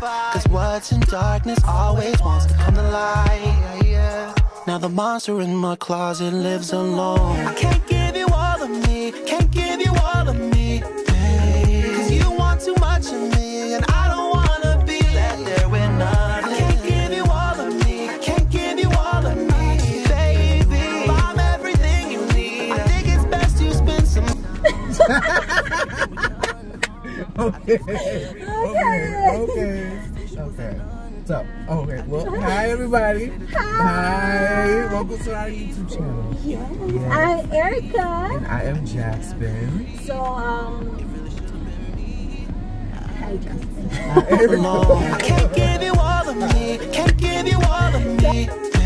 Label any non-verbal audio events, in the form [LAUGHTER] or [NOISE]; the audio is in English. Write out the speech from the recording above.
Cause what's in darkness always wants to come to light. Now the monster in my closet lives alone. I can't give you all of me, can't give you all of me. babe. Cause you want too much of me, and I don't wanna be left there with nothing. I can't give you all of me, can't give you all of me, baby. I'm everything you need. I think it's best you spend some. [LAUGHS] Okay. Okay. Okay. What's up? Oh, okay. Well, hi everybody. Hi. hi. Welcome to our YouTube channel. Yes. yes. I'm Erika. And I am Jaspen. So, um. Hi, Jaspen. Hi, I can't give you all of me. Can't give you all of me.